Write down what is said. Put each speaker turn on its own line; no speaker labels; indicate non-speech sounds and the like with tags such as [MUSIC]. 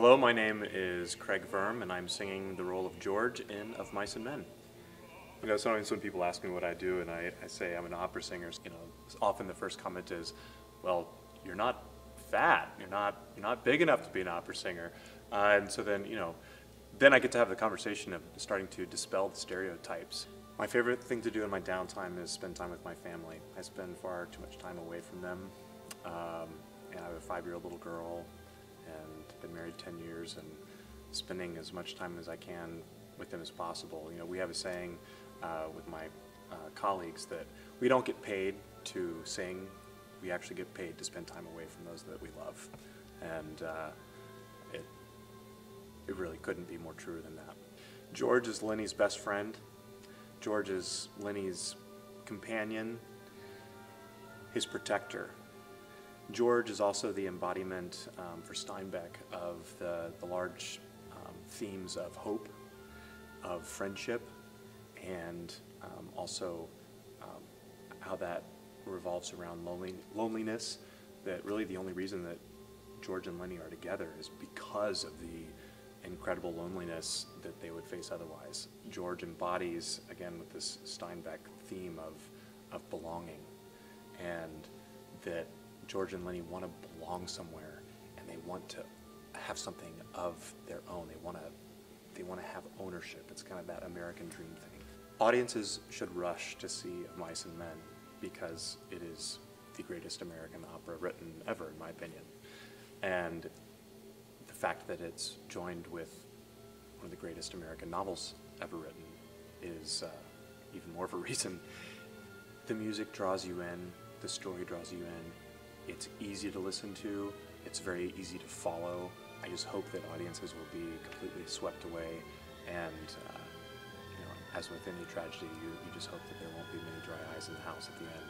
my name is Craig Verm, and I'm singing the role of George in Of Mice and Men. You know, sometimes when people ask me what I do, and I, I say I'm an opera singer, you know, often the first comment is, "Well, you're not fat. You're not you're not big enough to be an opera singer." Uh, and so then, you know, then I get to have the conversation of starting to dispel the stereotypes. My favorite thing to do in my downtime is spend time with my family. I spend far too much time away from them. Um, and I have a five-year-old little girl and been married 10 years and spending as much time as I can with them as possible. You know, we have a saying uh, with my uh, colleagues that we don't get paid to sing, we actually get paid to spend time away from those that we love. And uh, it, it really couldn't be more true than that. George is Lennie's best friend. George is Lennie's companion, his protector. George is also the embodiment um, for Steinbeck of the, the large um, themes of hope, of friendship, and um, also um, how that revolves around lonely, loneliness. That really the only reason that George and Lennie are together is because of the incredible loneliness that they would face otherwise. George embodies, again, with this Steinbeck theme of, of belonging, and that George and Lennie want to belong somewhere, and they want to have something of their own. They want to, they want to have ownership. It's kind of that American dream thing. Audiences should rush to see Mice and Men because it is the greatest American opera written ever, in my opinion. And the fact that it's joined with one of the greatest American novels ever written is uh, even more of a [LAUGHS] reason. The music draws you in, the story draws you in. It's easy to listen to, it's very easy to follow. I just hope that audiences will be completely swept away and uh, you know, as with any tragedy, you, you just hope that there won't be many dry eyes in the house at the end.